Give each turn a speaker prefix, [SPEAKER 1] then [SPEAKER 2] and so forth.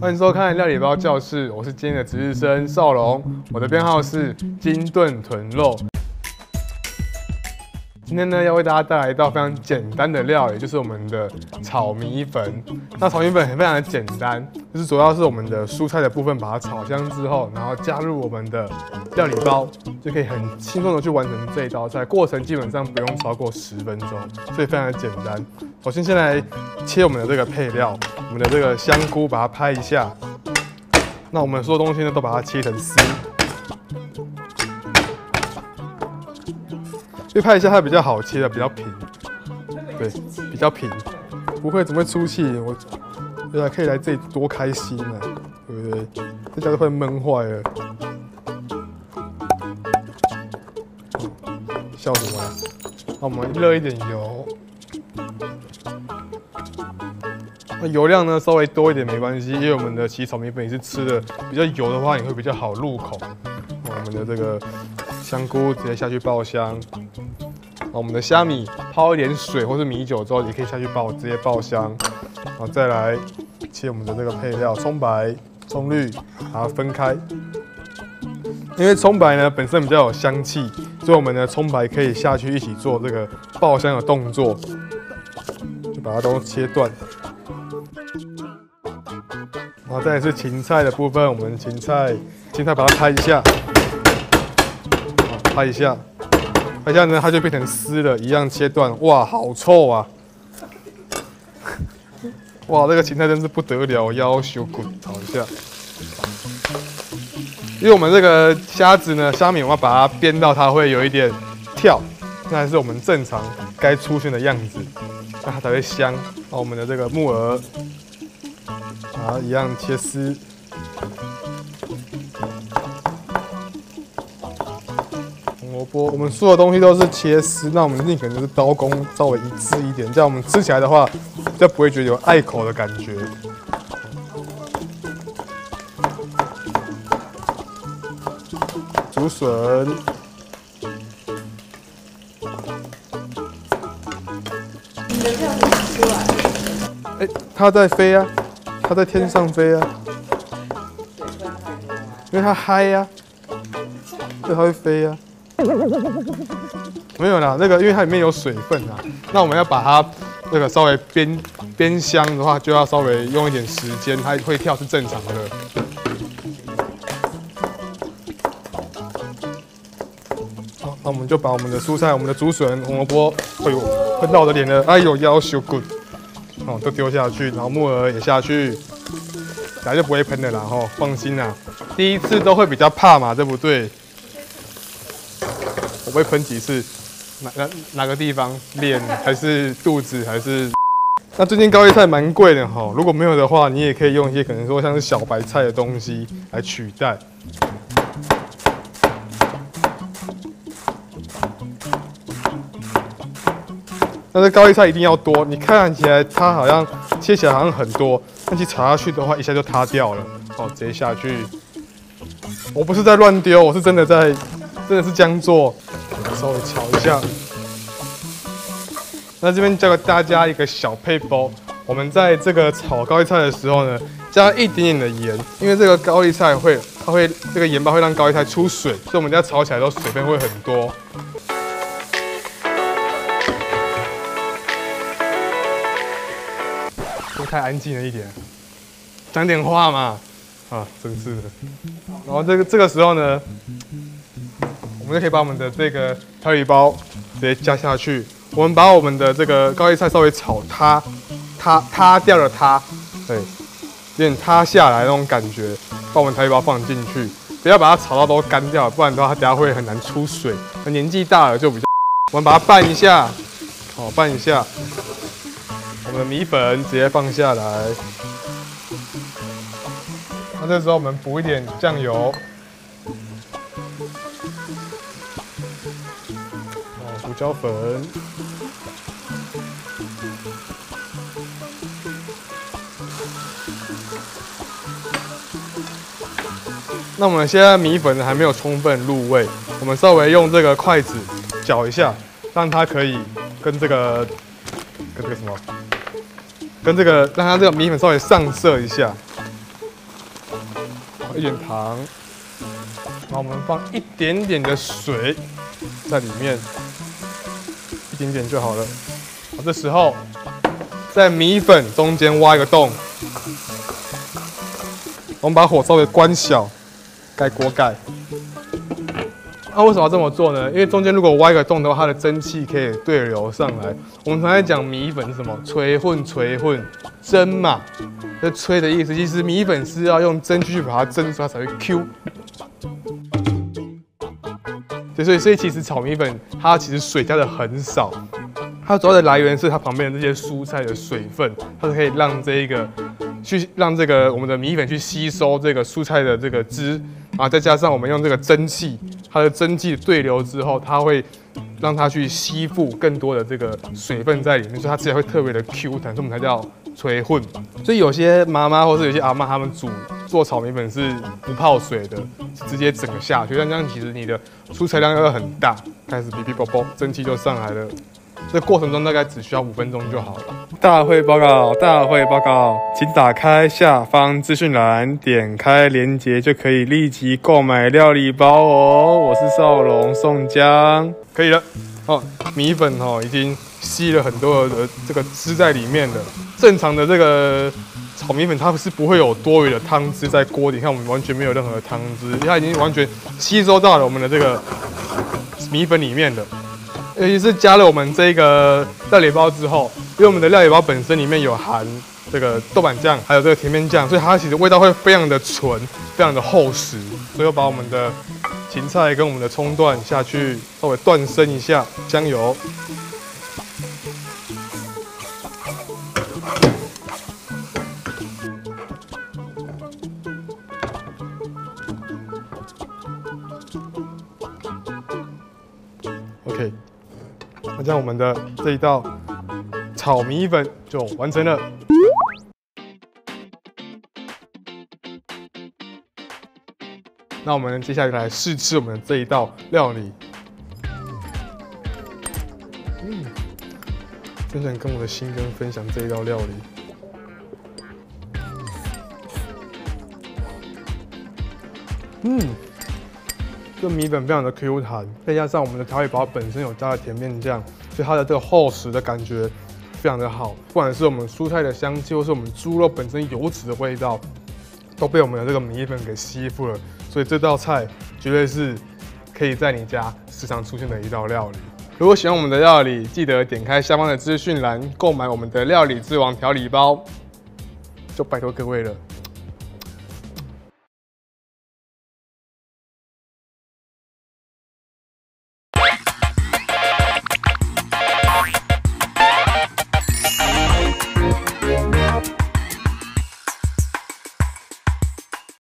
[SPEAKER 1] 欢迎收看料理包教室，我是今天的值日生少龙，我的编号是金炖豚肉。今天呢，要为大家带来一道非常简单的料理，就是我们的炒米粉。那炒米粉很非常的简单，就是主要是我们的蔬菜的部分把它炒香之后，然后加入我们的料理包，就可以很轻松的去完成这一道菜。过程基本上不用超过十分钟，所以非常的简单。首先先来切我们的这个配料，我们的这个香菇把它拍一下。那我们所有东西呢都把它切成丝。去拍一下它比较好切的，比较平，对，比较平，不会怎么会出气？我原来可以来这里多开心啊，对不对？这家都快闷坏了，笑什么？那我们热一点油，那油量呢稍微多一点没关系，因为我们的起炒米粉也是吃的比较油的话，也会比较好入口。我们的这个香菇直接下去爆香。我们的虾米泡一点水或是米酒之后，也可以下去爆，直接爆香。然后再来切我们的这个配料，葱白、葱绿，把它分开。因为葱白呢本身比较有香气，所以我们的葱白可以下去一起做这个爆香的动作，就把它都切断。然后再是芹菜的部分，我们芹菜，芹菜把它拍一下，拍一下。这样呢，它就变成丝了，一样切断。哇，好臭啊！哇，这个芹菜真是不得了，要修滚炒一下。因为我们这个虾子呢，虾米我要把它煸到它会有一点跳，那还是我们正常该出现的样子，那它才会香。把，我们的这个木耳，啊，一样切丝。萝卜，我们所有东西都是切丝，那我们尽可能就是刀工稍微一致一点，这样我们吃起来的话，就不会觉得有碍口的感觉。竹笋，
[SPEAKER 2] 你的料怎么出来？
[SPEAKER 1] 哎，它在飞啊，它在天上飞啊，因为它嗨呀，所以它会飞呀。没有啦，那个因为它里面有水分啊，那我们要把它那个稍微煸煸香的话，就要稍微用一点时间，它会跳是正常的。好，那我们就把我们的蔬菜、我们的竹笋、红萝卜，哎呦，喷到我的脸了，哎呦，要修骨哦，都丢下去，然后木耳也下去，等下就不会喷的啦，吼，放心啦，第一次都会比较怕嘛，对不对？我会喷几次？哪哪哪个地方？脸还是肚子还是？那最近高丽菜蛮贵的哈，如果没有的话，你也可以用一些可能说像是小白菜的东西来取代。但是高丽菜一定要多，你看起来它好像切起来好像很多，但其实炒下去的话一下就塌掉了。好，直接下去。我不是在乱丢，我是真的在，真的是这样做。稍微炒一下，那这边教给大家一个小配包。我们在这个炒高丽菜的时候呢，加一点点的盐，因为这个高丽菜会，它会这个盐巴会让高丽菜出水，所以我们家炒起来都水分会很多。会太安静了一点，讲点话嘛，啊，真是的。然后这个这个时候呢。我们就可以把我们的这个调理包直接加下去。我们把我们的这个高丽菜稍微炒塌，塌塌掉了塌，对，有点塌下来那种感觉。把我们调理包放进去，不要把它炒到都干掉，不然的话它等下会很难出水。年纪大了就比较，我们把它拌一下，好拌一下。我们的米粉直接放下来。那这时候我们补一点酱油。椒粉，那我们现在米粉还没有充分入味，我们稍微用这个筷子搅一下，让它可以跟这个跟这个什么，跟这个让它这个米粉稍微上色一下。一点糖，然后我们放一点点的水在里面，一点点就好了。好，这时候在米粉中间挖一个洞，我们把火稍微关小，盖锅盖。那、为什么要这么做呢？因为中间如果挖一个洞的话，它的蒸汽可以对流上来。我们常在讲米粉是什么？捶混捶混蒸嘛，这吹的意思。其实米粉是要用蒸汽去把它蒸出来才会 Q。所以所以其实炒米粉它其实水加的很少，它主要的来源是它旁边的这些蔬菜的水分，它是可以让这一个去让这个我们的米粉去吸收这个蔬菜的这个汁啊，再加上我们用这个蒸汽，它的蒸汽对流之后，它会让它去吸附更多的这个水分在里面，所以它吃起来会特别的 Q 弹，所以我们才叫捶混。所以有些妈妈或是有些阿妈他们煮做炒米粉是不泡水的，直接整个下去，但这样其实你的出菜量要很大，开始哔哔啵啵，蒸汽就上来了。这过程中大概只需要五分钟就好了。大会报告，大会报告，请打开下方资讯栏，点开链接就可以立即购买料理包哦。我是少龙宋江，可以了。哦，米粉哦已经吸了很多的这个汁在里面的。正常的这个炒米粉它是不会有多余的汤汁在锅里，看我们完全没有任何的汤汁，它已经完全吸收到了我们的这个米粉里面的。尤其是加了我们这个料理包之后，因为我们的料理包本身里面有含这个豆瓣酱，还有这个甜面酱，所以它其实味道会非常的纯，非常的厚实。所以我把我们的芹菜跟我们的葱段下去稍微断生一下，香油。那这样我们的这一道炒米粉就完成了。那我们接下来来试吃我们的这一道料理。嗯，真想跟我的新根分享这一道料理。嗯。这米粉非常的 Q 弹，再加上我们的调理包本身有加了甜面酱，所以它的这个厚实的感觉非常的好。不管是我们蔬菜的香气，或是我们猪肉本身油脂的味道，都被我们的这个米粉给吸附了。所以这道菜绝对是可以在你家时常出现的一道料理。如果喜欢我们的料理，记得点开下方的资讯栏购买我们的料理之王调理包，就拜托各位了。